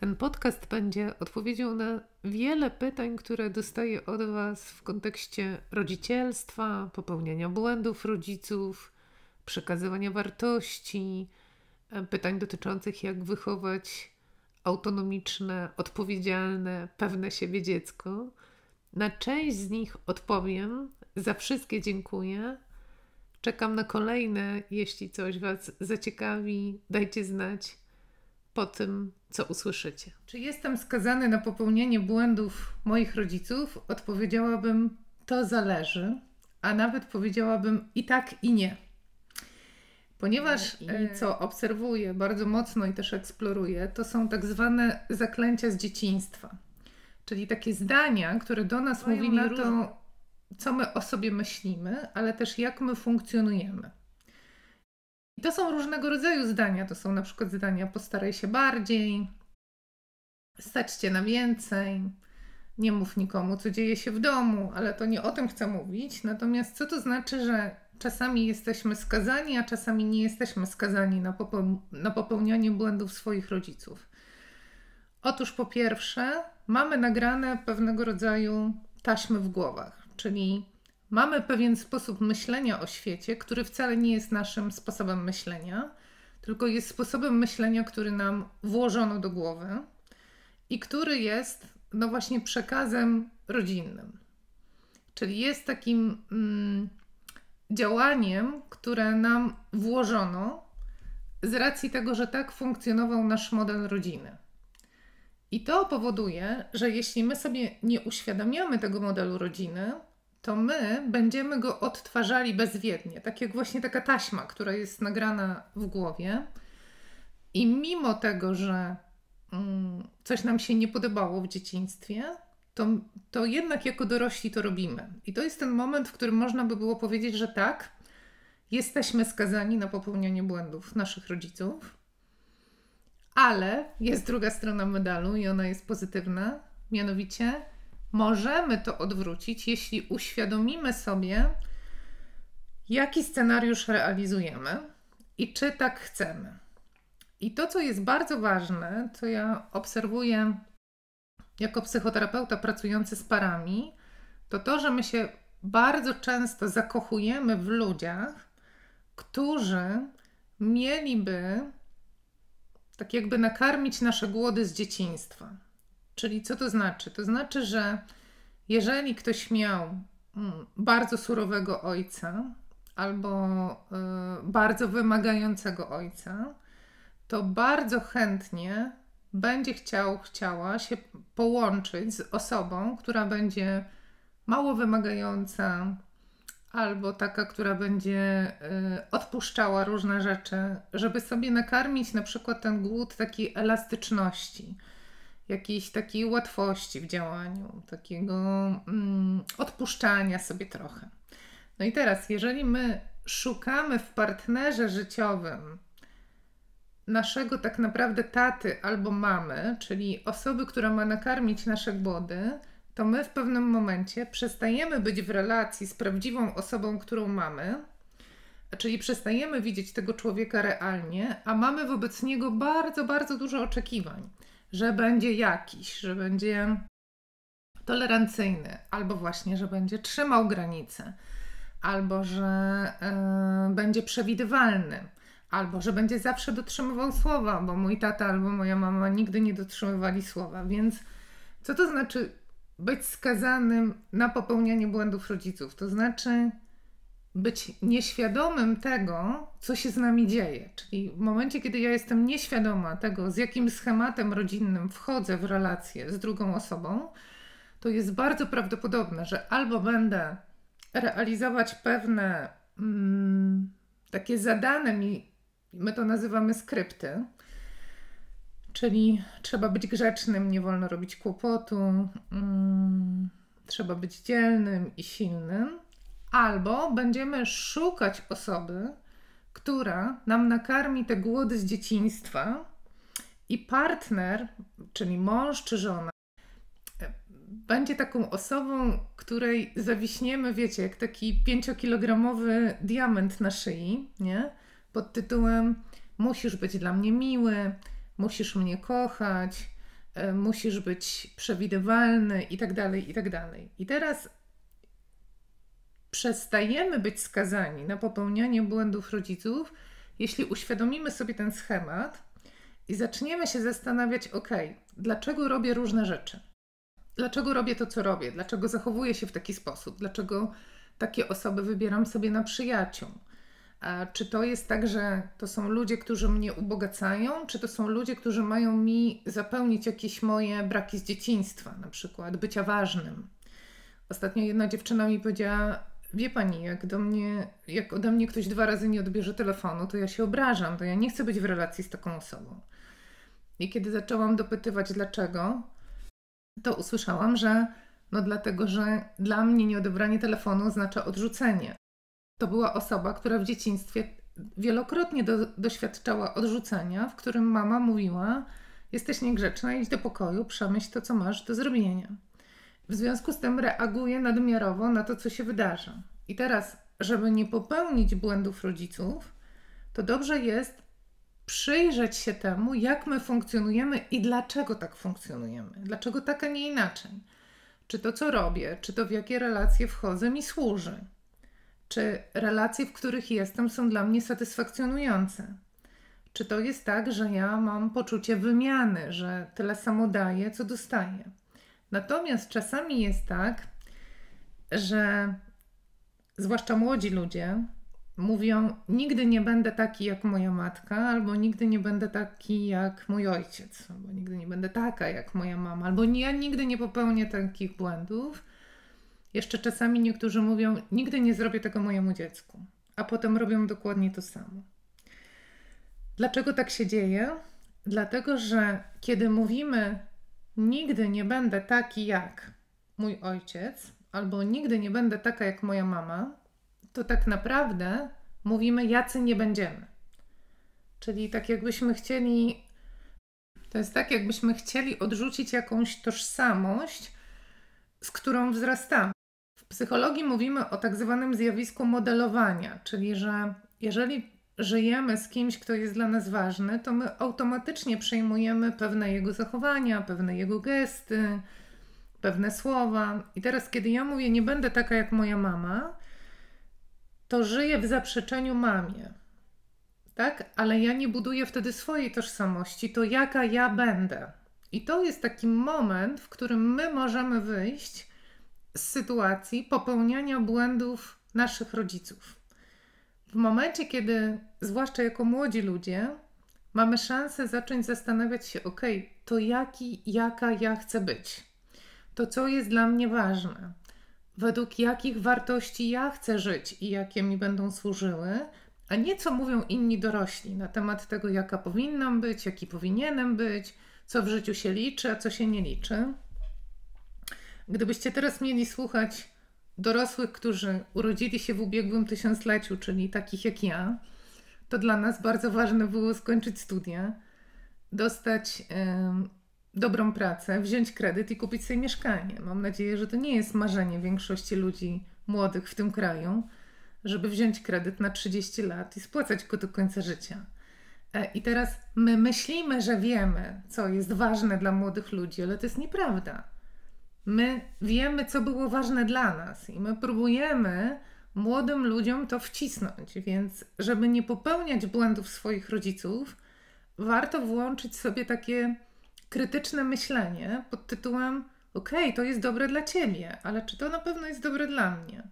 Ten podcast będzie odpowiedzią na wiele pytań, które dostaję od Was w kontekście rodzicielstwa, popełniania błędów rodziców, przekazywania wartości, e, pytań dotyczących jak wychować autonomiczne, odpowiedzialne, pewne siebie dziecko. Na część z nich odpowiem, za wszystkie dziękuję. Czekam na kolejne. Jeśli coś Was zaciekawi, dajcie znać po tym, co usłyszycie. Czy jestem skazany na popełnienie błędów moich rodziców? Odpowiedziałabym, to zależy, a nawet powiedziałabym i tak, i nie. Ponieważ e, co obserwuję bardzo mocno i też eksploruję, to są tak zwane zaklęcia z dzieciństwa. Czyli takie zdania, które do nas mówili na to, co my o sobie myślimy, ale też jak my funkcjonujemy. I to są różnego rodzaju zdania. To są na przykład zdania postaraj się bardziej, stać cię na więcej, nie mów nikomu, co dzieje się w domu, ale to nie o tym chcę mówić. Natomiast co to znaczy, że czasami jesteśmy skazani, a czasami nie jesteśmy skazani na, popeł na popełnianie błędów swoich rodziców? Otóż po pierwsze, mamy nagrane pewnego rodzaju taśmy w głowach, czyli mamy pewien sposób myślenia o świecie, który wcale nie jest naszym sposobem myślenia, tylko jest sposobem myślenia, który nam włożono do głowy i który jest, no właśnie, przekazem rodzinnym. Czyli jest takim mm, działaniem, które nam włożono z racji tego, że tak funkcjonował nasz model rodziny. I to powoduje, że jeśli my sobie nie uświadamiamy tego modelu rodziny, to my będziemy go odtwarzali bezwiednie, tak jak właśnie taka taśma, która jest nagrana w głowie. I mimo tego, że mm, coś nam się nie podobało w dzieciństwie, to, to jednak jako dorośli to robimy. I to jest ten moment, w którym można by było powiedzieć, że tak, jesteśmy skazani na popełnianie błędów naszych rodziców, ale jest druga strona medalu i ona jest pozytywna, mianowicie możemy to odwrócić, jeśli uświadomimy sobie, jaki scenariusz realizujemy i czy tak chcemy. I to, co jest bardzo ważne, co ja obserwuję jako psychoterapeuta pracujący z parami, to to, że my się bardzo często zakochujemy w ludziach, którzy mieliby tak jakby nakarmić nasze głody z dzieciństwa. Czyli co to znaczy? To znaczy, że jeżeli ktoś miał mm, bardzo surowego ojca albo y, bardzo wymagającego ojca, to bardzo chętnie będzie chciał, chciała się połączyć z osobą, która będzie mało wymagająca, albo taka, która będzie y, odpuszczała różne rzeczy, żeby sobie nakarmić na przykład ten głód takiej elastyczności, jakiejś takiej łatwości w działaniu, takiego mm, odpuszczania sobie trochę. No i teraz, jeżeli my szukamy w partnerze życiowym naszego tak naprawdę taty albo mamy, czyli osoby, która ma nakarmić nasze głody, to my w pewnym momencie przestajemy być w relacji z prawdziwą osobą, którą mamy, czyli przestajemy widzieć tego człowieka realnie, a mamy wobec niego bardzo, bardzo dużo oczekiwań, że będzie jakiś, że będzie tolerancyjny, albo właśnie, że będzie trzymał granice, albo że yy, będzie przewidywalny albo że będzie zawsze dotrzymywał słowa, bo mój tata albo moja mama nigdy nie dotrzymywali słowa. Więc co to znaczy być skazanym na popełnianie błędów rodziców? To znaczy być nieświadomym tego, co się z nami dzieje. Czyli w momencie, kiedy ja jestem nieświadoma tego, z jakim schematem rodzinnym wchodzę w relację z drugą osobą, to jest bardzo prawdopodobne, że albo będę realizować pewne mm, takie zadane mi My to nazywamy skrypty. Czyli trzeba być grzecznym, nie wolno robić kłopotu, mm, trzeba być dzielnym i silnym, albo będziemy szukać osoby, która nam nakarmi te głody z dzieciństwa i partner, czyli mąż czy żona, będzie taką osobą, której zawiśniemy, wiecie, jak taki pięciokilogramowy diament na szyi, nie? pod tytułem Musisz być dla mnie miły, musisz mnie kochać, e, musisz być przewidywalny i tak dalej, i tak dalej. I teraz przestajemy być skazani na popełnianie błędów rodziców, jeśli uświadomimy sobie ten schemat i zaczniemy się zastanawiać, ok, dlaczego robię różne rzeczy? Dlaczego robię to, co robię? Dlaczego zachowuję się w taki sposób? Dlaczego takie osoby wybieram sobie na przyjaciół? A czy to jest tak, że to są ludzie, którzy mnie ubogacają, czy to są ludzie, którzy mają mi zapełnić jakieś moje braki z dzieciństwa, na przykład bycia ważnym? Ostatnio jedna dziewczyna mi powiedziała: Wie pani, jak do mnie, jak ode mnie ktoś dwa razy nie odbierze telefonu, to ja się obrażam, to ja nie chcę być w relacji z taką osobą. I kiedy zaczęłam dopytywać dlaczego, to usłyszałam, że no dlatego, że dla mnie nieodebranie telefonu oznacza odrzucenie. To była osoba, która w dzieciństwie wielokrotnie do, doświadczała odrzucenia, w którym mama mówiła: Jesteś niegrzeczna, idź do pokoju, przemyśl to, co masz do zrobienia. W związku z tym reaguje nadmiarowo na to, co się wydarza. I teraz, żeby nie popełnić błędów rodziców, to dobrze jest przyjrzeć się temu, jak my funkcjonujemy i dlaczego tak funkcjonujemy. Dlaczego tak, a nie inaczej. Czy to, co robię, czy to w jakie relacje wchodzę, mi służy. Czy relacje, w których jestem, są dla mnie satysfakcjonujące. Czy to jest tak, że ja mam poczucie wymiany, że tyle samo daję, co dostaję. Natomiast czasami jest tak, że zwłaszcza młodzi ludzie mówią: Nigdy nie będę taki jak moja matka, albo nigdy nie będę taki jak mój ojciec, albo nigdy nie będę taka jak moja mama, albo ja nigdy nie popełnię takich błędów. Jeszcze czasami niektórzy mówią: Nigdy nie zrobię tego mojemu dziecku, a potem robią dokładnie to samo. Dlaczego tak się dzieje? Dlatego, że kiedy mówimy nigdy nie będę taki jak mój ojciec, albo nigdy nie będę taka jak moja mama, to tak naprawdę mówimy, jacy nie będziemy. Czyli tak jakbyśmy chcieli, to jest tak, jakbyśmy chcieli odrzucić jakąś tożsamość, z którą wzrastamy. W psychologii mówimy o tak zwanym zjawisku modelowania, czyli że jeżeli żyjemy z kimś, kto jest dla nas ważny, to my automatycznie przejmujemy pewne jego zachowania, pewne jego gesty, pewne słowa. I teraz, kiedy ja mówię, nie będę taka jak moja mama, to żyję w zaprzeczeniu mamie. Tak? Ale ja nie buduję wtedy swojej tożsamości, to jaka ja będę. I to jest taki moment, w którym my możemy wyjść z sytuacji popełniania błędów naszych rodziców. W momencie, kiedy, zwłaszcza jako młodzi ludzie, mamy szansę zacząć zastanawiać się, ok, to jaki, jaka ja chcę być, to co jest dla mnie ważne, według jakich wartości ja chcę żyć i jakie mi będą służyły, a nie co mówią inni dorośli na temat tego, jaka powinnam być, jaki powinienem być, co w życiu się liczy, a co się nie liczy. Gdybyście teraz mieli słuchać dorosłych, którzy urodzili się w ubiegłym tysiącleciu, czyli takich jak ja, to dla nas bardzo ważne było skończyć studia, dostać dobrą pracę, wziąć kredyt i kupić sobie mieszkanie. Mam nadzieję, że to nie jest marzenie większości ludzi młodych w tym kraju, żeby wziąć kredyt na 30 lat i spłacać go do końca życia. E, I teraz my myślimy, że wiemy, co jest ważne dla młodych ludzi, ale to jest nieprawda. My wiemy, co było ważne dla nas i my próbujemy młodym ludziom to wcisnąć, więc żeby nie popełniać błędów swoich rodziców, warto włączyć sobie takie krytyczne myślenie pod tytułem: OK, to jest dobre dla ciebie, ale czy to na pewno jest dobre dla mnie?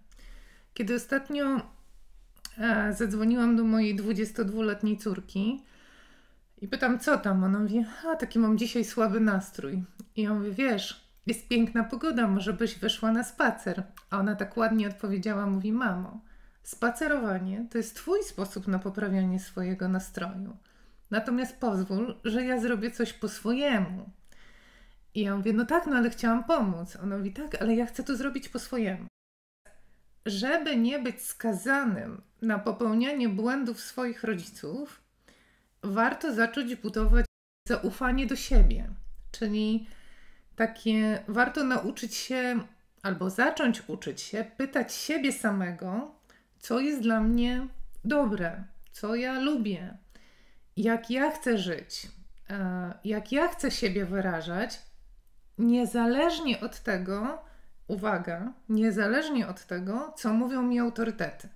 Kiedy ostatnio e, zadzwoniłam do mojej 22-letniej córki i pytam, co tam? Ona mówi: A, taki mam dzisiaj słaby nastrój. I ja mówię: Wiesz, jest piękna pogoda, może byś wyszła na spacer. A ona tak ładnie odpowiedziała: Mówi, mamo, spacerowanie to jest Twój sposób na poprawianie swojego nastroju. Natomiast pozwól, że ja zrobię coś po swojemu. I ja mówię, no tak, no ale chciałam pomóc. Ona mówi, tak, ale ja chcę to zrobić po swojemu. Żeby nie być skazanym na popełnianie błędów swoich rodziców, warto zacząć budować zaufanie do siebie. Czyli takie, warto nauczyć się albo zacząć uczyć się, pytać siebie samego, co jest dla mnie dobre, co ja lubię, jak ja chcę żyć, e, jak ja chcę siebie wyrażać, niezależnie od tego, uwaga, niezależnie od tego, co mówią mi autorytety.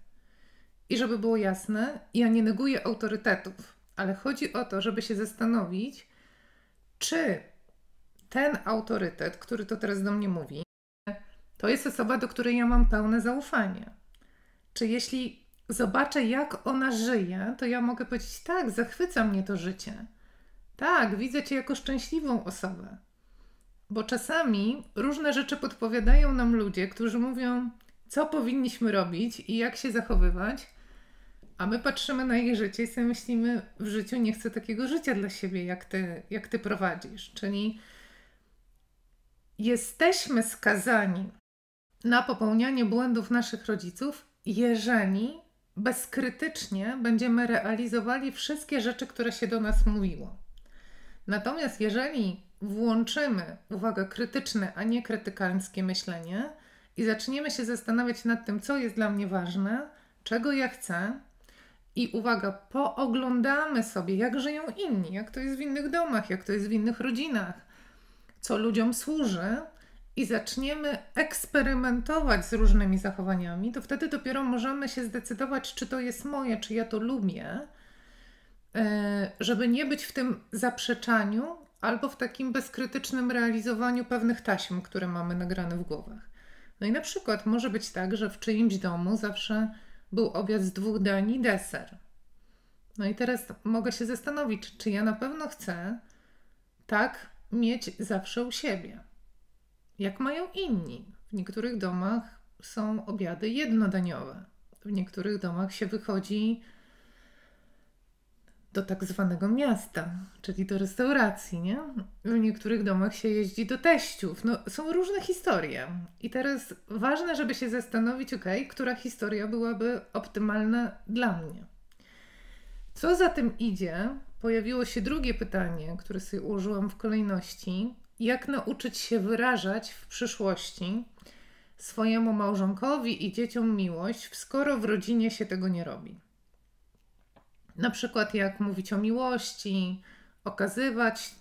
I żeby było jasne, ja nie neguję autorytetów, ale chodzi o to, żeby się zastanowić, czy ten autorytet, który to teraz do mnie mówi, to jest osoba, do której ja mam pełne zaufanie. Czy jeśli zobaczę, jak ona żyje, to ja mogę powiedzieć: tak, zachwyca mnie to życie. Tak, widzę cię jako szczęśliwą osobę. Bo czasami różne rzeczy podpowiadają nam ludzie, którzy mówią, co powinniśmy robić i jak się zachowywać, a my patrzymy na ich życie i sobie myślimy, w życiu nie chcę takiego życia dla siebie, jak ty, jak ty prowadzisz. Czyli jesteśmy skazani na popełnianie błędów naszych rodziców, jeżeli bezkrytycznie będziemy realizowali wszystkie rzeczy, które się do nas mówiło. Natomiast jeżeli włączymy, uwaga, krytyczne, a nie krytykańskie myślenie i zaczniemy się zastanawiać nad tym, co jest dla mnie ważne, czego ja chcę, i uwaga, pooglądamy sobie, jak żyją inni, jak to jest w innych domach, jak to jest w innych rodzinach, co ludziom służy, i zaczniemy eksperymentować z różnymi zachowaniami, to wtedy dopiero możemy się zdecydować, czy to jest moje, czy ja to lubię, e, żeby nie być w tym zaprzeczaniu albo w takim bezkrytycznym realizowaniu pewnych taśm, które mamy nagrane w głowach. No i na przykład może być tak, że w czyimś domu zawsze był obiad z dwóch dań i deser. No i teraz mogę się zastanowić, czy ja na pewno chcę tak mieć zawsze u siebie jak mają inni. W niektórych domach są obiady jednodaniowe. W niektórych domach się wychodzi do tak zwanego miasta, czyli do restauracji, nie? W niektórych domach się jeździ do teściów. No, są różne historie. I teraz ważne, żeby się zastanowić, ok, która historia byłaby optymalna dla mnie. Co za tym idzie, pojawiło się drugie pytanie, które sobie ułożyłam w kolejności, jak nauczyć się wyrażać w przyszłości swojemu małżonkowi i dzieciom miłość, skoro w rodzinie się tego nie robi. Na przykład, jak mówić o miłości, okazywać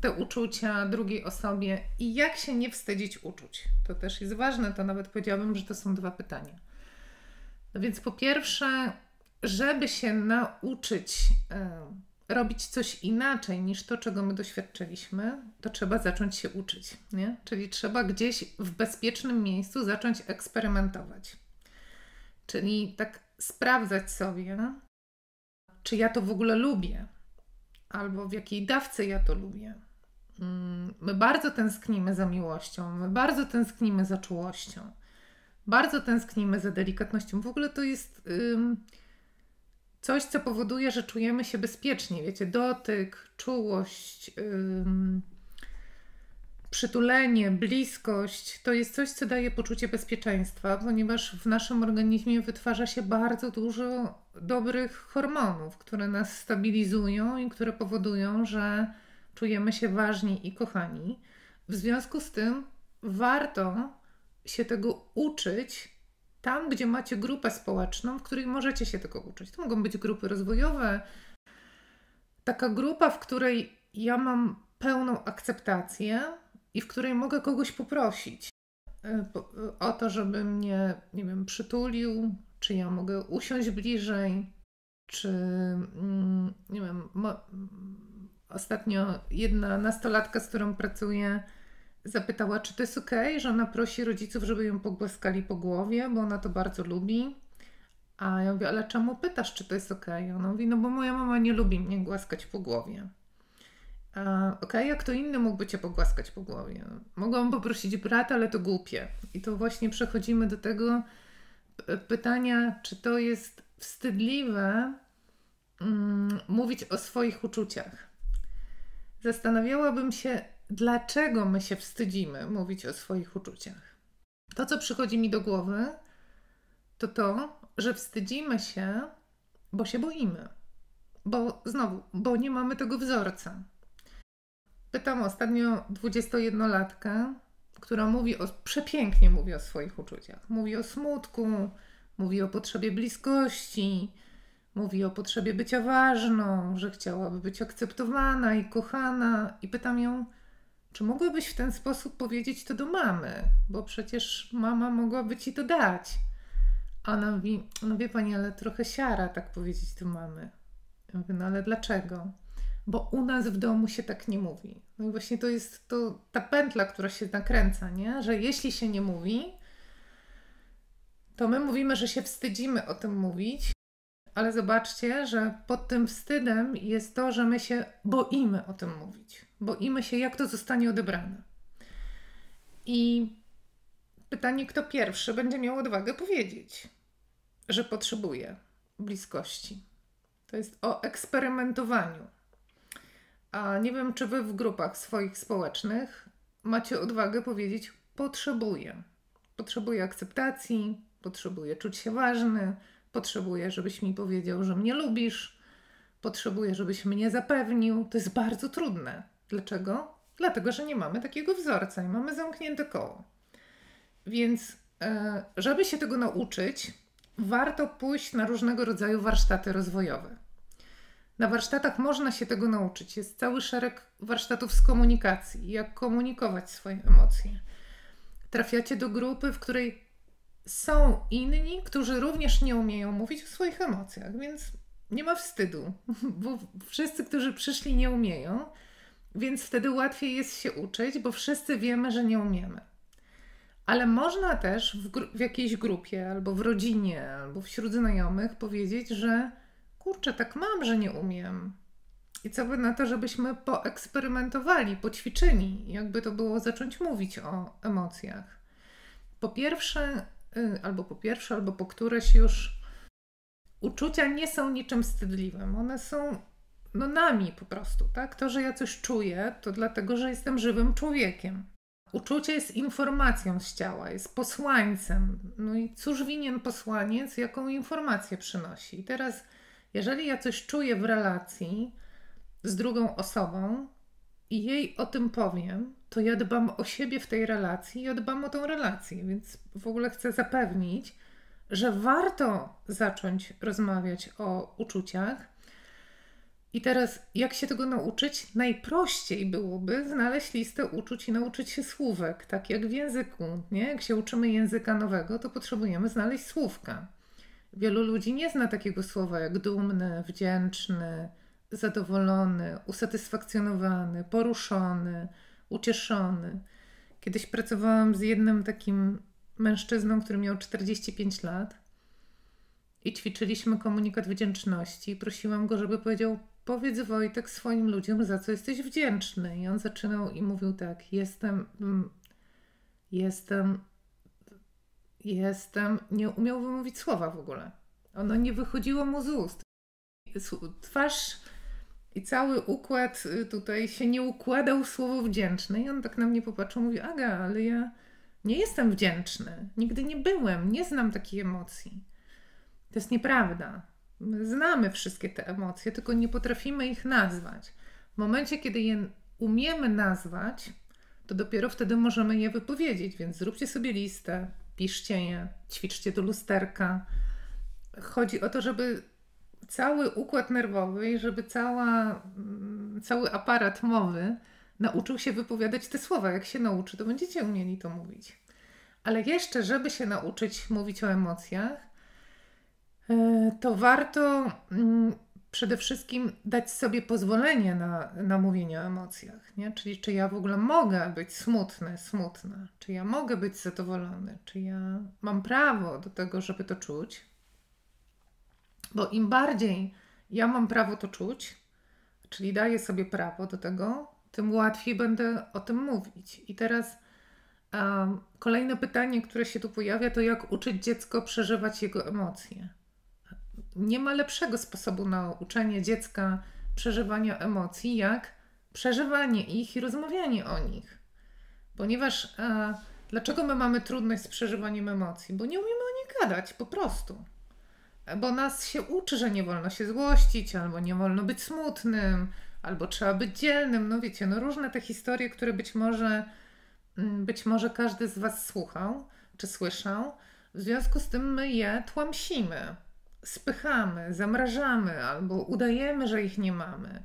te uczucia drugiej osobie i jak się nie wstydzić uczuć. To też jest ważne, to nawet powiedziałabym, że to są dwa pytania. No więc po pierwsze, żeby się nauczyć robić coś inaczej niż to, czego my doświadczyliśmy, to trzeba zacząć się uczyć. Nie? Czyli trzeba gdzieś w bezpiecznym miejscu zacząć eksperymentować. Czyli tak sprawdzać sobie, czy ja to w ogóle lubię, albo w jakiej dawce ja to lubię. Mm, my bardzo tęsknimy za miłością, my bardzo tęsknimy za czułością, bardzo tęsknimy za delikatnością. W ogóle to jest. Coś, co powoduje, że czujemy się bezpiecznie. Wiecie, dotyk, czułość, przytulenie, bliskość to jest coś, co daje poczucie bezpieczeństwa, ponieważ w naszym organizmie wytwarza się bardzo dużo dobrych hormonów, które nas stabilizują i które powodują, że czujemy się ważni i kochani. W związku z tym warto się tego uczyć tam, gdzie macie grupę społeczną, w której możecie się tego uczyć. To mogą być grupy rozwojowe. Taka grupa, w której ja mam pełną akceptację i w której mogę kogoś poprosić e, e, o to, żeby mnie, nie wiem, przytulił, czy ja mogę usiąść bliżej, czy mm, nie wiem, ostatnio jedna nastolatka, z którą pracuję, zapytała, czy to jest ok, że ona prosi rodziców, żeby ją pogłaskali po głowie, bo ona to bardzo lubi. A ja mówię, ale czemu pytasz, czy to jest ok? Ona mówi, no bo moja mama nie lubi mnie głaskać po głowie. Okej, okay, jak to inny mógłby cię pogłaskać po głowie? Mogłam poprosić brata, ale to głupie. I to właśnie przechodzimy do tego pytania, czy to jest wstydliwe mm, mówić o swoich uczuciach. Zastanawiałabym się, dlaczego my się wstydzimy mówić o swoich uczuciach. To, co przychodzi mi do głowy, to to, że wstydzimy się, bo się boimy. Bo znowu, bo nie mamy tego wzorca. Pytam ostatnio 21-latkę, która mówi o, przepięknie mówi o swoich uczuciach. Mówi o smutku, mówi o potrzebie bliskości, mówi o potrzebie bycia ważną, że chciałaby być akceptowana i kochana. I pytam ją, czy mogłabyś w ten sposób powiedzieć to do mamy? Bo przecież mama mogłaby ci to dać. A ona mówi, no wie pani, ale trochę siara tak powiedzieć do mamy. Ja mówię, no ale dlaczego? Bo u nas w domu się tak nie mówi. No i właśnie to jest to, ta pętla, która się nakręca, nie? że jeśli się nie mówi, to my mówimy, że się wstydzimy o tym mówić, ale zobaczcie, że pod tym wstydem jest to, że my się boimy o tym mówić. Boimy się, jak to zostanie odebrane. I pytanie, kto pierwszy będzie miał odwagę powiedzieć, że potrzebuje bliskości. To jest o eksperymentowaniu. A nie wiem, czy wy w grupach swoich społecznych macie odwagę powiedzieć: potrzebuję. Potrzebuję akceptacji, potrzebuję czuć się ważny, potrzebuję, żebyś mi powiedział, że mnie lubisz, potrzebuję, żebyś mnie zapewnił. To jest bardzo trudne. Dlaczego? Dlatego, że nie mamy takiego wzorca i mamy zamknięte koło. Więc, e, żeby się tego nauczyć, warto pójść na różnego rodzaju warsztaty rozwojowe. Na warsztatach można się tego nauczyć. Jest cały szereg warsztatów z komunikacji, jak komunikować swoje emocje. Trafiacie do grupy, w której są inni, którzy również nie umieją mówić o swoich emocjach, więc nie ma wstydu, bo wszyscy, którzy przyszli, nie umieją, więc wtedy łatwiej jest się uczyć, bo wszyscy wiemy, że nie umiemy. Ale można też w, w jakiejś grupie, albo w rodzinie, albo wśród znajomych powiedzieć, że kurczę, tak mam, że nie umiem. I co by na to, żebyśmy poeksperymentowali, poćwiczyli, jakby to było zacząć mówić o emocjach. Po pierwsze, y, albo po pierwsze, albo po któreś już uczucia nie są niczym wstydliwym. One są no nami po prostu, tak? To, że ja coś czuję, to dlatego, że jestem żywym człowiekiem. Uczucie jest informacją z ciała, jest posłańcem. No i cóż winien posłaniec, jaką informację przynosi? I teraz, jeżeli ja coś czuję w relacji z drugą osobą i jej o tym powiem, to ja dbam o siebie w tej relacji i dbam o tą relację, więc w ogóle chcę zapewnić, że warto zacząć rozmawiać o uczuciach i teraz, jak się tego nauczyć? Najprościej byłoby znaleźć listę uczuć i nauczyć się słówek, tak jak w języku. Nie? Jak się uczymy języka nowego, to potrzebujemy znaleźć słówka. Wielu ludzi nie zna takiego słowa jak dumny, wdzięczny, zadowolony, usatysfakcjonowany, poruszony, ucieszony. Kiedyś pracowałam z jednym takim mężczyzną, który miał 45 lat i ćwiczyliśmy komunikat wdzięczności. Prosiłam go, żeby powiedział Powiedz Wojtek swoim ludziom, za co jesteś wdzięczny. I on zaczynał i mówił tak: Jestem, mm, jestem, jestem. Nie umiał wymówić słowa w ogóle. Ono nie wychodziło mu z ust. Twarz i cały układ y, tutaj się nie układał słowo wdzięczny. I on tak na mnie popatrzył, mówi: Aga, ale ja nie jestem wdzięczny. Nigdy nie byłem, nie znam takiej emocji. To jest nieprawda. My znamy wszystkie te emocje, tylko nie potrafimy ich nazwać. W momencie, kiedy je umiemy nazwać, to dopiero wtedy możemy je wypowiedzieć. Więc zróbcie sobie listę, piszcie je, ćwiczcie do lusterka. Chodzi o to, żeby cały układ nerwowy i żeby cała, mm, cały aparat mowy nauczył się wypowiadać te słowa. Jak się nauczy, to będziecie umieli to mówić. Ale jeszcze, żeby się nauczyć mówić o emocjach, to warto mm, przede wszystkim dać sobie pozwolenie na, na mówienie o emocjach. Nie? Czyli czy ja w ogóle mogę być smutny, smutna, czy ja mogę być zadowolony, czy ja mam prawo do tego, żeby to czuć. Bo im bardziej ja mam prawo to czuć, czyli daję sobie prawo do tego, tym łatwiej będę o tym mówić. I teraz um, kolejne pytanie, które się tu pojawia, to jak uczyć dziecko przeżywać jego emocje nie ma lepszego sposobu na uczenie dziecka przeżywania emocji, jak przeżywanie ich i rozmawianie o nich. Ponieważ e, dlaczego my mamy trudność z przeżywaniem emocji? Bo nie umiemy o nich gadać, po prostu. Bo nas się uczy, że nie wolno się złościć, albo nie wolno być smutnym, albo trzeba być dzielnym. No wiecie, no różne te historie, które być może, mm, być może każdy z Was słuchał czy słyszał. W związku z tym my je tłamsimy spychamy, zamrażamy albo udajemy, że ich nie mamy.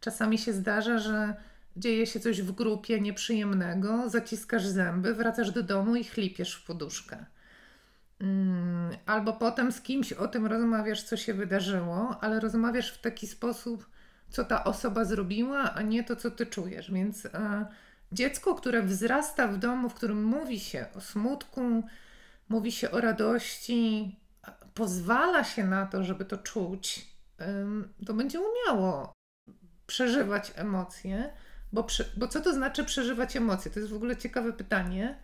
Czasami się zdarza, że dzieje się coś w grupie nieprzyjemnego, zaciskasz zęby, wracasz do domu i chlipiesz w poduszkę. Mm, albo potem z kimś o tym rozmawiasz, co się wydarzyło, ale rozmawiasz w taki sposób, co ta osoba zrobiła, a nie to, co ty czujesz. Więc e, dziecko, które wzrasta w domu, w którym mówi się o smutku, mówi się o radości, pozwala się na to, żeby to czuć, to będzie umiało przeżywać emocje. Bo, bo co to znaczy przeżywać emocje? To jest w ogóle ciekawe pytanie.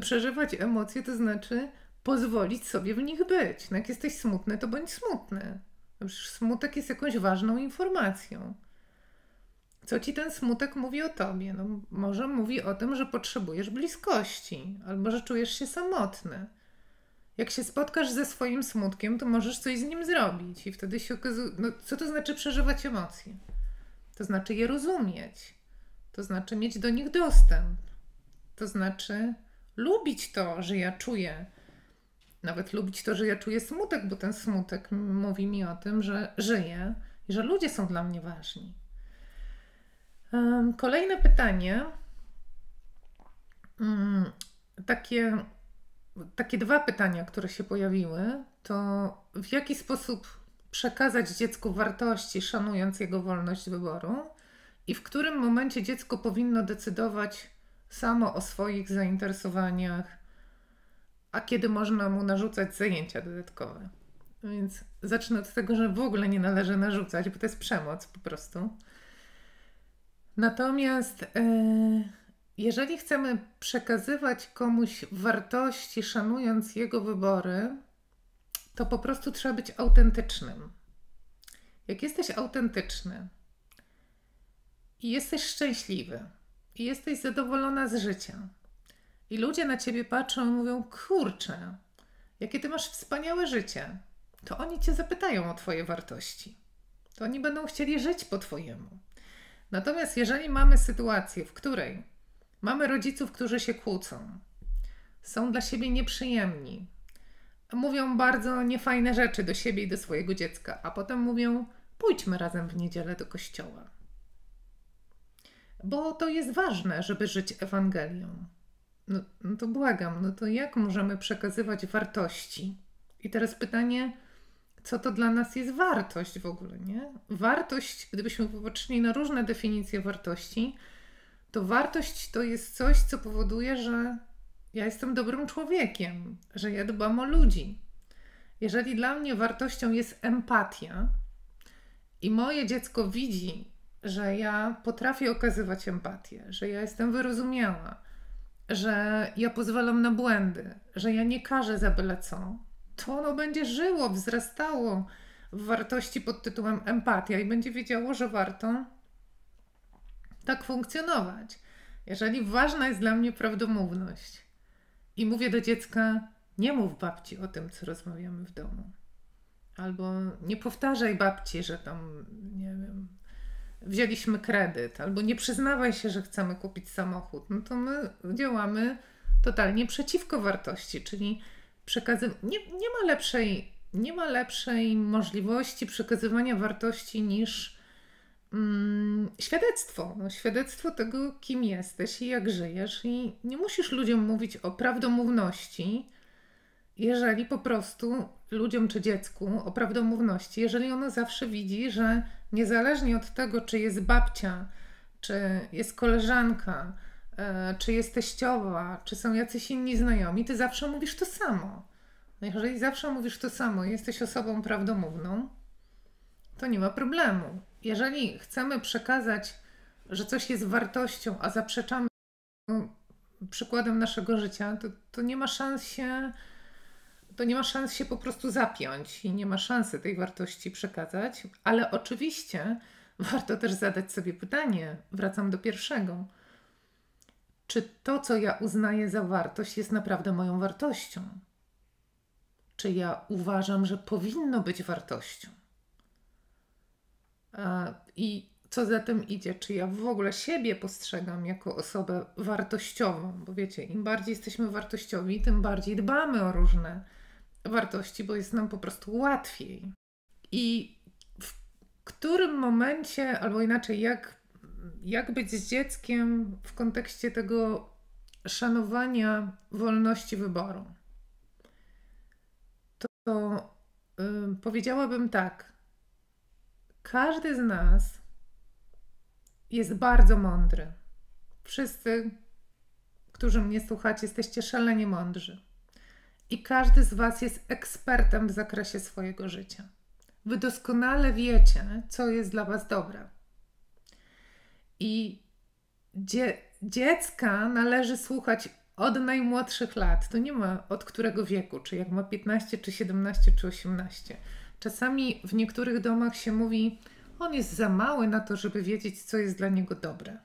Przeżywać emocje to znaczy pozwolić sobie w nich być. No jak jesteś smutny, to bądź smutny. No smutek jest jakąś ważną informacją. Co ci ten smutek mówi o tobie? No, może mówi o tym, że potrzebujesz bliskości, albo że czujesz się samotny. Jak się spotkasz ze swoim smutkiem, to możesz coś z nim zrobić, i wtedy się okazuje. No, co to znaczy przeżywać emocje? To znaczy je rozumieć, to znaczy mieć do nich dostęp, to znaczy lubić to, że ja czuję nawet lubić to, że ja czuję smutek, bo ten smutek mówi mi o tym, że żyję i że ludzie są dla mnie ważni. Kolejne pytanie. Mm, takie, takie dwa pytania, które się pojawiły, to w jaki sposób przekazać dziecku wartości, szanując jego wolność wyboru, i w którym momencie dziecko powinno decydować samo o swoich zainteresowaniach, a kiedy można mu narzucać zajęcia dodatkowe. Więc zacznę od tego, że w ogóle nie należy narzucać, bo to jest przemoc po prostu. Natomiast yy, jeżeli chcemy przekazywać komuś wartości, szanując jego wybory, to po prostu trzeba być autentycznym. Jak jesteś autentyczny i jesteś szczęśliwy i jesteś zadowolona z życia, i ludzie na ciebie patrzą i mówią: Kurczę, jakie ty masz wspaniałe życie. To oni cię zapytają o twoje wartości. To oni będą chcieli żyć po twojemu. Natomiast jeżeli mamy sytuację, w której mamy rodziców, którzy się kłócą, są dla siebie nieprzyjemni, mówią bardzo niefajne rzeczy do siebie i do swojego dziecka, a potem mówią: pójdźmy razem w niedzielę do kościoła. Bo to jest ważne, żeby żyć Ewangelią. No, no to błagam, no to jak możemy przekazywać wartości? I teraz pytanie, co to dla nas jest wartość w ogóle, nie? Wartość, gdybyśmy popatrzyli na różne definicje wartości, to wartość to jest coś, co powoduje, że ja jestem dobrym człowiekiem, że ja dbam o ludzi. Jeżeli dla mnie wartością jest empatia i moje dziecko widzi, że ja potrafię okazywać empatię, że ja jestem wyrozumiała, że ja pozwalam na błędy, że ja nie karzę za byle co, to ono będzie żyło, wzrastało w wartości pod tytułem empatia i będzie wiedziało, że warto tak funkcjonować. Jeżeli ważna jest dla mnie prawdomówność i mówię do dziecka, nie mów babci o tym, co rozmawiamy w domu. Albo nie powtarzaj babci, że tam, nie wiem, wzięliśmy kredyt, albo nie przyznawaj się, że chcemy kupić samochód, no to my działamy totalnie przeciwko wartości, czyli przekazy... nie, nie, ma lepszej, nie ma lepszej możliwości przekazywania wartości niż mm, świadectwo. No, świadectwo tego, kim jesteś i jak żyjesz, i nie musisz ludziom mówić o prawdomówności, jeżeli po prostu ludziom czy dziecku o prawdomówności, jeżeli ono zawsze widzi, że niezależnie od tego, czy jest babcia, czy jest koleżanka, e, czy jest teściowa, czy są jacyś inni znajomi, ty zawsze mówisz to samo. No jeżeli zawsze mówisz to samo i jesteś osobą prawdomówną, to nie ma problemu. Jeżeli chcemy przekazać, że coś jest wartością, a zaprzeczamy przykładem naszego życia, to, to nie ma szans się to nie ma szans się po prostu zapiąć i nie ma szansy tej wartości przekazać, ale oczywiście warto też zadać sobie pytanie, wracam do pierwszego. Czy to, co ja uznaję za wartość, jest naprawdę moją wartością? Czy ja uważam, że powinno być wartością? I co za tym idzie, czy ja w ogóle siebie postrzegam jako osobę wartościową? Bo wiecie, im bardziej jesteśmy wartościowi, tym bardziej dbamy o różne wartości, bo jest nam po prostu łatwiej. I w którym momencie, albo inaczej, jak, jak być z dzieckiem w kontekście tego szanowania wolności wyboru? To, to yy, powiedziałabym tak. Każdy z nas jest bardzo mądry. Wszyscy, którzy mnie słuchacie, jesteście szalenie mądrzy. I każdy z Was jest ekspertem w zakresie swojego życia. Wy doskonale wiecie, co jest dla Was dobre. I dzie dziecka należy słuchać od najmłodszych lat. To nie ma od którego wieku, czy jak ma 15, czy 17, czy 18. Czasami w niektórych domach się mówi, on jest za mały na to, żeby wiedzieć, co jest dla niego dobre.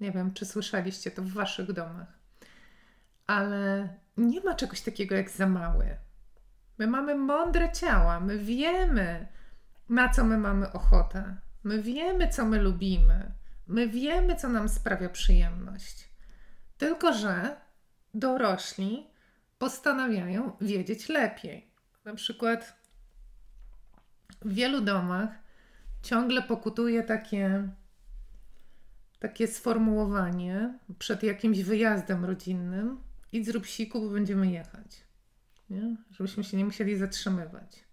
Nie wiem, czy słyszeliście to w waszych domach. Ale nie ma czegoś takiego jak za mały. My mamy mądre ciała, my wiemy, na co my mamy ochotę. My wiemy, co my lubimy. My wiemy, co nam sprawia przyjemność. Tylko, że dorośli postanawiają wiedzieć lepiej. Na przykład w wielu domach ciągle pokutuje takie, takie sformułowanie przed jakimś wyjazdem rodzinnym: idź zrób siku, bo będziemy jechać. Nie? Żebyśmy się nie musieli zatrzymywać.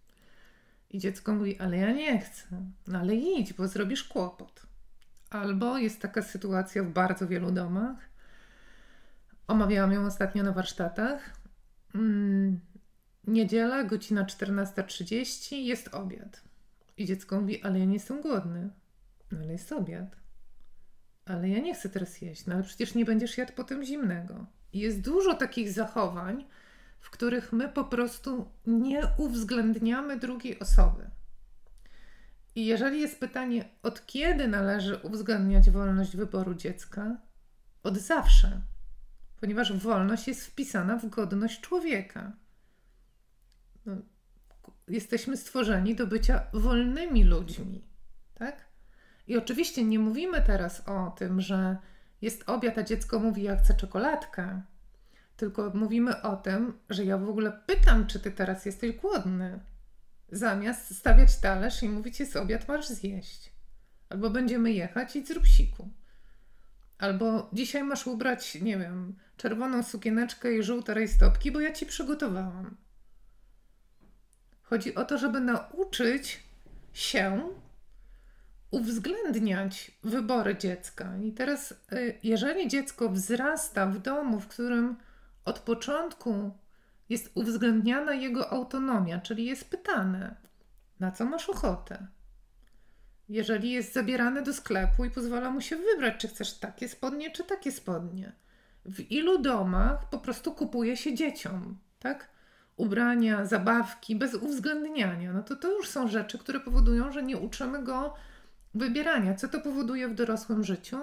I dziecko mówi, ale ja nie chcę. No ale idź, bo zrobisz kłopot. Albo jest taka sytuacja w bardzo wielu domach. Omawiałam ją ostatnio na warsztatach. Mm, Niedziela, godzina 14.30, jest obiad. I dziecko mówi, ale ja nie jestem głodny. No ale jest obiad. Ale ja nie chcę teraz jeść. No ale przecież nie będziesz jadł potem zimnego. I jest dużo takich zachowań, w których my po prostu nie uwzględniamy drugiej osoby. I jeżeli jest pytanie, od kiedy należy uwzględniać wolność wyboru dziecka? Od zawsze, ponieważ wolność jest wpisana w godność człowieka. No, jesteśmy stworzeni do bycia wolnymi ludźmi, tak? I oczywiście nie mówimy teraz o tym, że jest obiad, a dziecko mówi, ja chcę czekoladkę. Tylko mówimy o tym, że ja w ogóle pytam, czy ty teraz jesteś głodny. Zamiast stawiać talerz i mówić, jest obiad, masz zjeść. Albo będziemy jechać i zrób siku. Albo dzisiaj masz ubrać, nie wiem, czerwoną sukieneczkę i żółte rajstopki, bo ja ci przygotowałam. Chodzi o to, żeby nauczyć się uwzględniać wybory dziecka. I teraz, y, jeżeli dziecko wzrasta w domu, w którym od początku jest uwzględniana jego autonomia, czyli jest pytane, na co masz ochotę. Jeżeli jest zabierany do sklepu i pozwala mu się wybrać, czy chcesz takie spodnie, czy takie spodnie. W ilu domach po prostu kupuje się dzieciom, tak? Ubrania, zabawki, bez uwzględniania, no to to już są rzeczy, które powodują, że nie uczymy go wybierania. Co to powoduje w dorosłym życiu?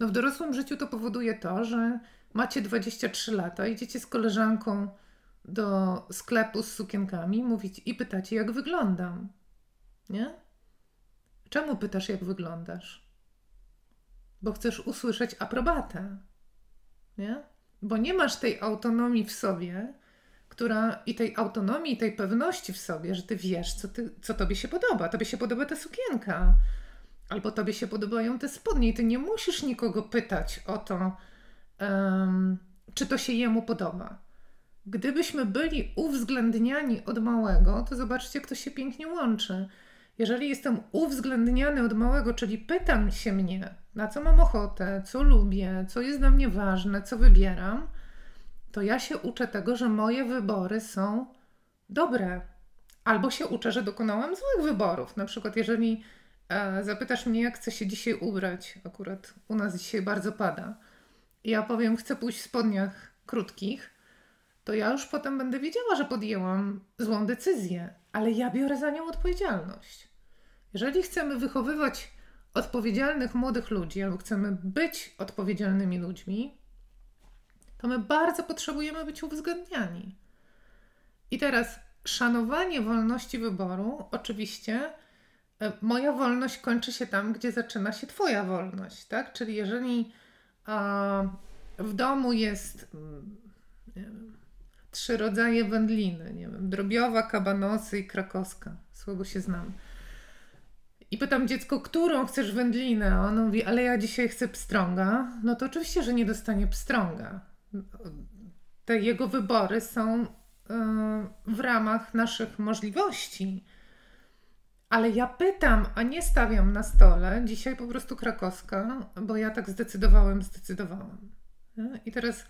No w dorosłym życiu to powoduje to, że macie 23 lata, idziecie z koleżanką do sklepu z sukienkami mówić, i pytacie, jak wyglądam. Nie? Czemu pytasz, jak wyglądasz? Bo chcesz usłyszeć aprobatę. Nie? Bo nie masz tej autonomii w sobie, która i tej autonomii, i tej pewności w sobie, że ty wiesz, co, ty, co tobie się podoba. Tobie się podoba ta sukienka, albo tobie się podobają te spodnie, i ty nie musisz nikogo pytać o to, um, czy to się jemu podoba. Gdybyśmy byli uwzględniani od małego, to zobaczcie, jak to się pięknie łączy. Jeżeli jestem uwzględniany od małego, czyli pytam się mnie, na co mam ochotę, co lubię, co jest dla mnie ważne, co wybieram, to ja się uczę tego, że moje wybory są dobre. Albo się uczę, że dokonałam złych wyborów. Na przykład, jeżeli e, zapytasz mnie, jak chcę się dzisiaj ubrać, akurat u nas dzisiaj bardzo pada, i ja powiem, chcę pójść w spodniach krótkich, to ja już potem będę wiedziała, że podjęłam złą decyzję, ale ja biorę za nią odpowiedzialność. Jeżeli chcemy wychowywać odpowiedzialnych młodych ludzi, albo chcemy być odpowiedzialnymi ludźmi, to my bardzo potrzebujemy być uwzględniani. I teraz szanowanie wolności wyboru, oczywiście, e, moja wolność kończy się tam, gdzie zaczyna się Twoja wolność, tak? Czyli jeżeli a, w domu jest wiem, trzy rodzaje wędliny, nie wiem, drobiowa, kabanosy i krakowska. Słabo się znam. I pytam dziecko, którą chcesz wędlinę? A ono mówi, ale ja dzisiaj chcę pstrąga. No to oczywiście, że nie dostanie pstrąga. Te jego wybory są yy, w ramach naszych możliwości. Ale ja pytam, a nie stawiam na stole. Dzisiaj po prostu krakowska, bo ja tak zdecydowałem, zdecydowałam. I teraz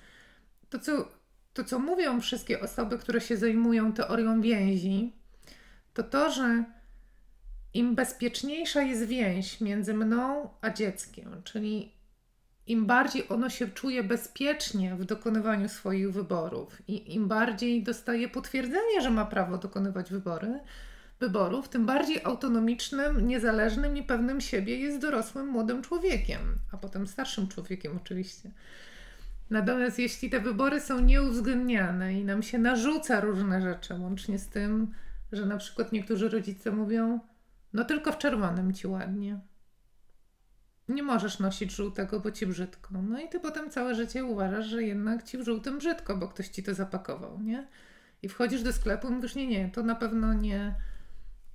to co, to, co mówią wszystkie osoby, które się zajmują teorią więzi, to to, że im bezpieczniejsza jest więź między mną a dzieckiem, czyli im bardziej ono się czuje bezpiecznie w dokonywaniu swoich wyborów i im bardziej dostaje potwierdzenie, że ma prawo dokonywać wybory, wyborów, tym bardziej autonomicznym, niezależnym i pewnym siebie jest dorosłym młodym człowiekiem, a potem starszym człowiekiem oczywiście. Natomiast jeśli te wybory są nieuwzględniane i nam się narzuca różne rzeczy, łącznie z tym, że na przykład niektórzy rodzice mówią, no tylko w czerwonym ci ładnie. Nie możesz nosić żółtego, bo ci brzydko. No i ty potem całe życie uważasz, że jednak ci w żółtym brzydko, bo ktoś ci to zapakował, nie? I wchodzisz do sklepu i mówisz, nie, nie, to na pewno nie,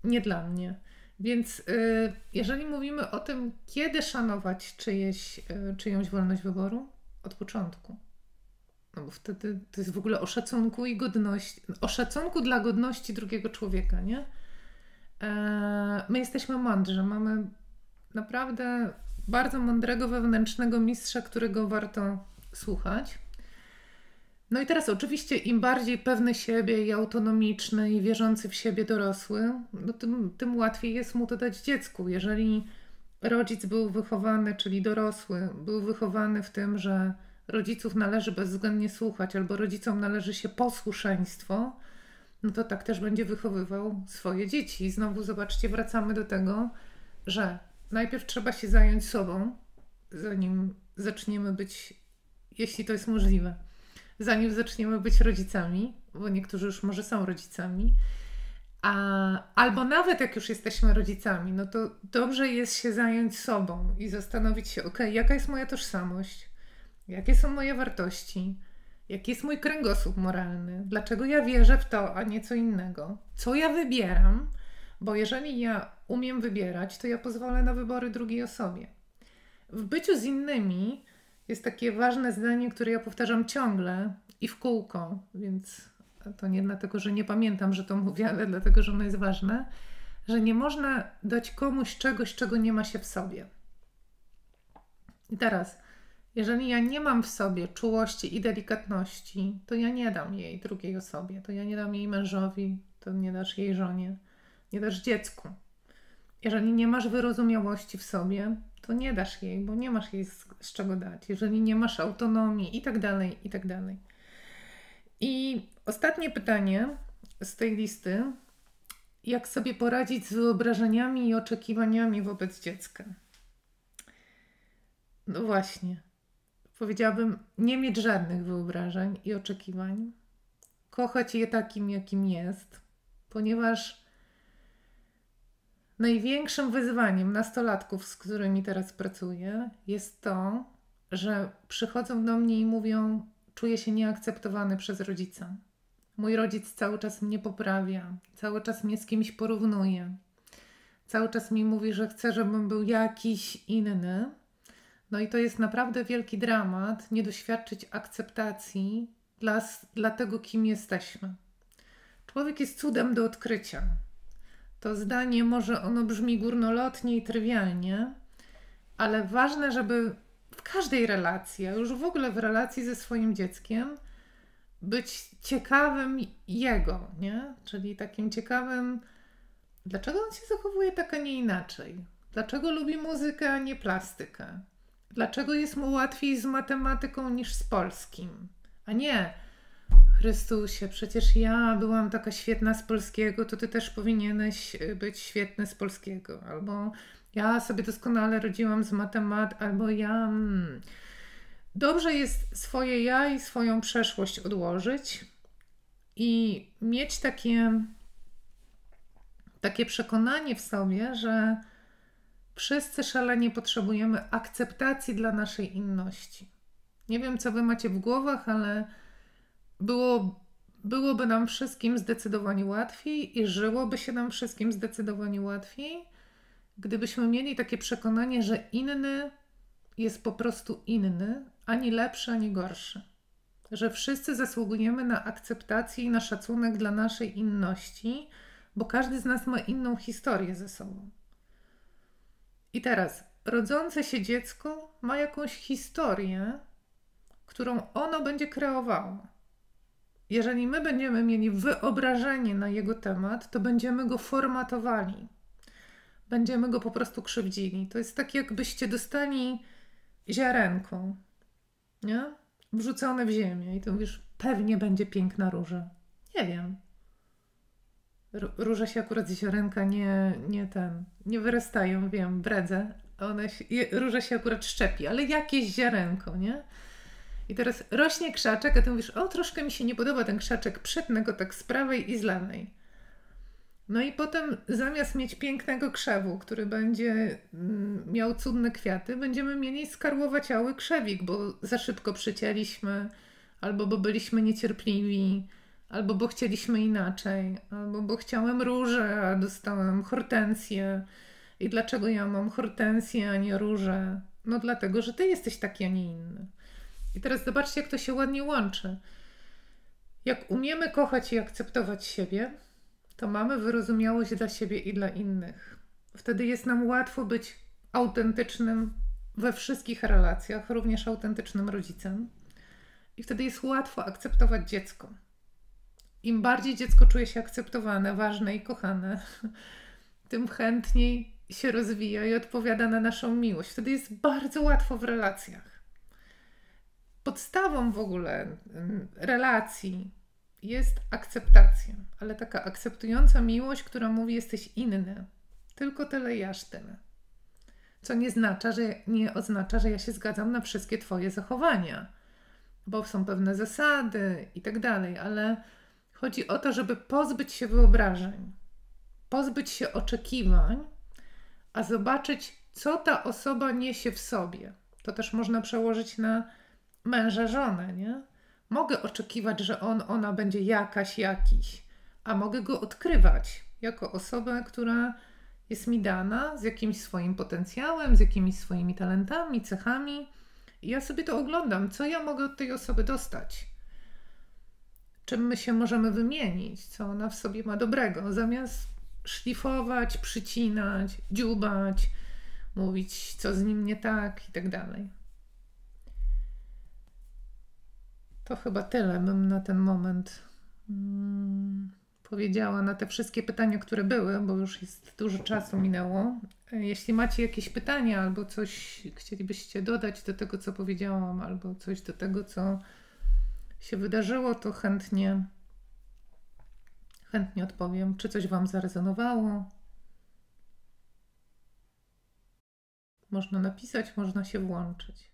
nie dla mnie. Więc y, jeżeli mówimy o tym, kiedy szanować czyjeś, y, czyjąś wolność wyboru, od początku. No bo wtedy to jest w ogóle o szacunku i godności, o szacunku dla godności drugiego człowieka, nie? E, my jesteśmy mądrzy, mamy naprawdę bardzo mądrego wewnętrznego mistrza, którego warto słuchać. No i teraz oczywiście im bardziej pewny siebie i autonomiczny i wierzący w siebie dorosły, no tym, tym łatwiej jest mu to dać dziecku. Jeżeli rodzic był wychowany, czyli dorosły, był wychowany w tym, że rodziców należy bezwzględnie słuchać albo rodzicom należy się posłuszeństwo, no to tak też będzie wychowywał swoje dzieci. I znowu zobaczcie, wracamy do tego, że najpierw trzeba się zająć sobą, zanim zaczniemy być, jeśli to jest możliwe, zanim zaczniemy być rodzicami, bo niektórzy już może są rodzicami. A, albo nawet jak już jesteśmy rodzicami, no to dobrze jest się zająć sobą i zastanowić się, ok, jaka jest moja tożsamość, jakie są moje wartości, jaki jest mój kręgosłup moralny, dlaczego ja wierzę w to, a nie co innego, co ja wybieram, bo jeżeli ja umiem wybierać, to ja pozwolę na wybory drugiej osobie. W byciu z innymi jest takie ważne zdanie, które ja powtarzam ciągle i w kółko, więc to nie dlatego, że nie pamiętam, że to mówię, ale dlatego, że ono jest ważne, że nie można dać komuś czegoś, czego nie ma się w sobie. I teraz, jeżeli ja nie mam w sobie czułości i delikatności, to ja nie dam jej drugiej osobie, to ja nie dam jej mężowi, to nie dasz jej żonie, nie dasz dziecku. Jeżeli nie masz wyrozumiałości w sobie, to nie dasz jej, bo nie masz jej z, z czego dać. Jeżeli nie masz autonomii i tak dalej, i tak dalej. I ostatnie pytanie z tej listy. Jak sobie poradzić z wyobrażeniami i oczekiwaniami wobec dziecka? No właśnie. Powiedziałabym, nie mieć żadnych wyobrażeń i oczekiwań. Kochać je takim, jakim jest, ponieważ największym wyzwaniem nastolatków, z którymi teraz pracuję, jest to, że przychodzą do mnie i mówią: Czuję się nieakceptowany przez rodzica. Mój rodzic cały czas mnie poprawia, cały czas mnie z kimś porównuje, cały czas mi mówi, że chce, żebym był jakiś inny. No i to jest naprawdę wielki dramat, nie doświadczyć akceptacji dla, dla tego, kim jesteśmy. Człowiek jest cudem do odkrycia. To zdanie może ono brzmi górnolotnie i trywialnie, ale ważne, żeby w każdej relacji, a już w ogóle w relacji ze swoim dzieckiem, być ciekawym jego, nie? Czyli takim ciekawym, dlaczego on się zachowuje tak, a nie inaczej? Dlaczego lubi muzykę, a nie plastykę? Dlaczego jest mu łatwiej z matematyką niż z polskim? A nie, Chrystusie, przecież ja byłam taka świetna z polskiego, to ty też powinieneś być świetny z polskiego. Albo ja sobie doskonale rodziłam z matemat, albo ja. Hmm. Dobrze jest swoje ja i swoją przeszłość odłożyć i mieć takie, takie przekonanie w sobie, że wszyscy szalenie potrzebujemy akceptacji dla naszej inności. Nie wiem, co wy macie w głowach, ale było byłoby nam wszystkim zdecydowanie łatwiej i żyłoby się nam wszystkim zdecydowanie łatwiej, gdybyśmy mieli takie przekonanie, że inny jest po prostu inny, ani lepszy, ani gorszy. Że wszyscy zasługujemy na akceptację i na szacunek dla naszej inności, bo każdy z nas ma inną historię ze sobą. I teraz, rodzące się dziecko ma jakąś historię, którą ono będzie kreowało. Jeżeli my będziemy mieli wyobrażenie na jego temat, to będziemy go formatowali. Będziemy go po prostu krzywdzili. To jest tak, jakbyście dostali ziarenko, nie? Wrzucone w ziemię i to mówisz, pewnie będzie piękna róża. Nie wiem. Róże się akurat z ziarenka nie, nie ten, nie wyrastają, wiem, bredzę. One róża się akurat szczepi, ale jakieś ziarenko, nie? I teraz rośnie krzaczek, a ty mówisz, o troszkę mi się nie podoba ten krzaczek, przytnę go tak z prawej i z lewej. No i potem zamiast mieć pięknego krzewu, który będzie mm, miał cudne kwiaty, będziemy mieli skarłowaciały krzewik, bo za szybko przycięliśmy, albo bo byliśmy niecierpliwi, albo bo chcieliśmy inaczej, albo bo chciałem róże, a dostałem hortensję. I dlaczego ja mam hortensję, a nie róże? No dlatego, że ty jesteś taki, a nie inny. I teraz zobaczcie, jak to się ładnie łączy. Jak umiemy kochać i akceptować siebie, to mamy wyrozumiałość dla siebie i dla innych. Wtedy jest nam łatwo być autentycznym we wszystkich relacjach, również autentycznym rodzicem. I wtedy jest łatwo akceptować dziecko. Im bardziej dziecko czuje się akceptowane, ważne i kochane, tym chętniej się rozwija i odpowiada na naszą miłość. Wtedy jest bardzo łatwo w relacjach. Podstawą w ogóle relacji jest akceptacja, ale taka akceptująca miłość, która mówi: Jesteś inny, tylko tyle i aż tyle. Co nie, znacza, że, nie oznacza, że ja się zgadzam na wszystkie Twoje zachowania, bo są pewne zasady i tak dalej, ale chodzi o to, żeby pozbyć się wyobrażeń, pozbyć się oczekiwań, a zobaczyć, co ta osoba niesie w sobie. To też można przełożyć na męża, żonę, nie? Mogę oczekiwać, że on, ona będzie jakaś, jakiś, a mogę go odkrywać jako osobę, która jest mi dana z jakimś swoim potencjałem, z jakimiś swoimi talentami, cechami. I ja sobie to oglądam, co ja mogę od tej osoby dostać. Czym my się możemy wymienić, co ona w sobie ma dobrego, zamiast szlifować, przycinać, dziubać, mówić, co z nim nie tak i tak dalej. To chyba tyle bym na ten moment hmm, powiedziała na te wszystkie pytania, które były, bo już jest dużo czasu minęło. Jeśli macie jakieś pytania albo coś chcielibyście dodać do tego, co powiedziałam, albo coś do tego, co się wydarzyło, to chętnie chętnie odpowiem, czy coś Wam zarezonowało. Można napisać, można się włączyć.